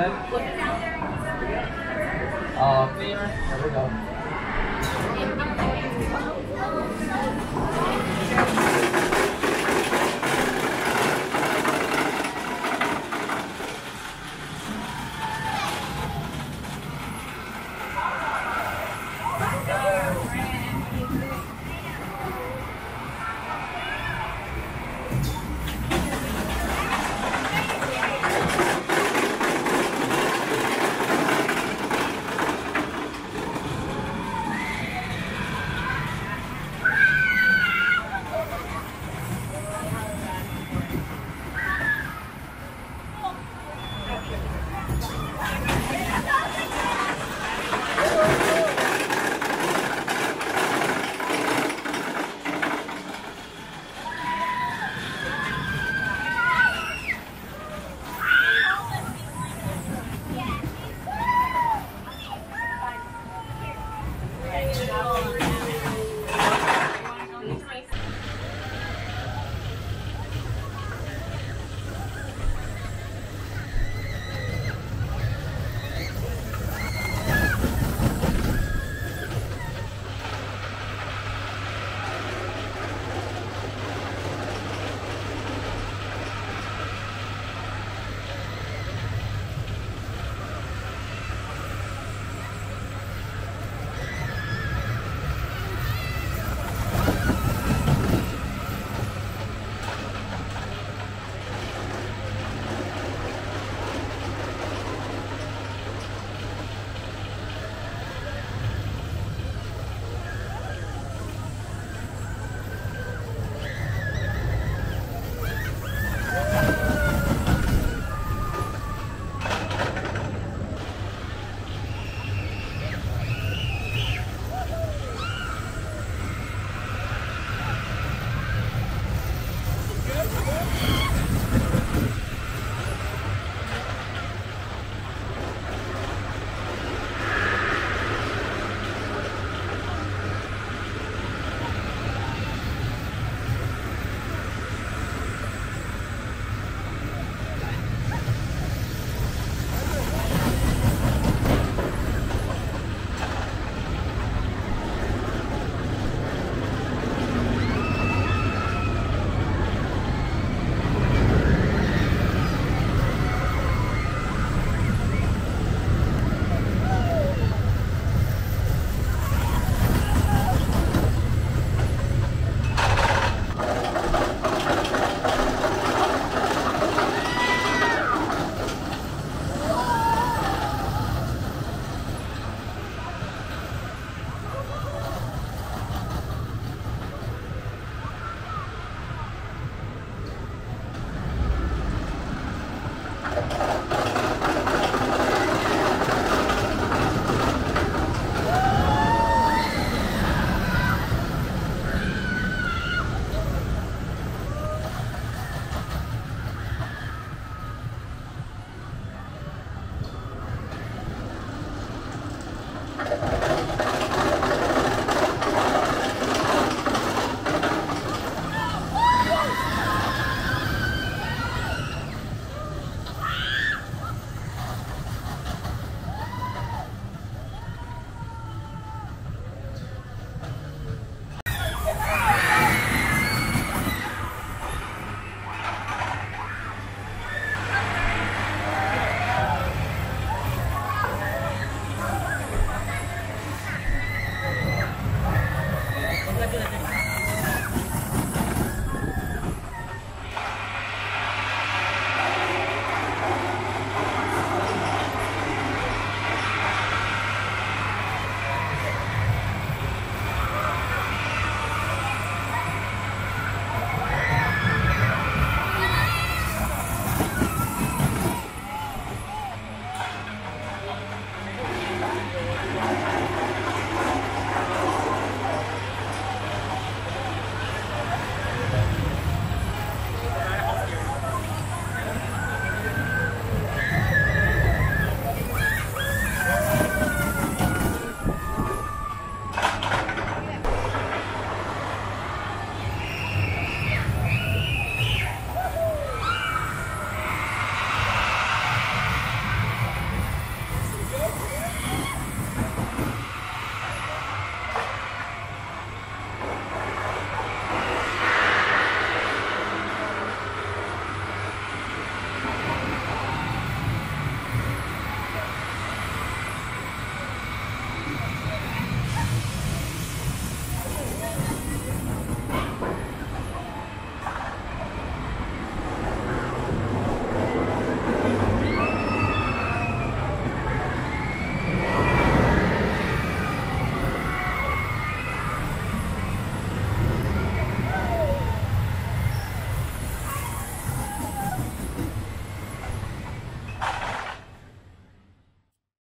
Good. Uh, clear. There we go.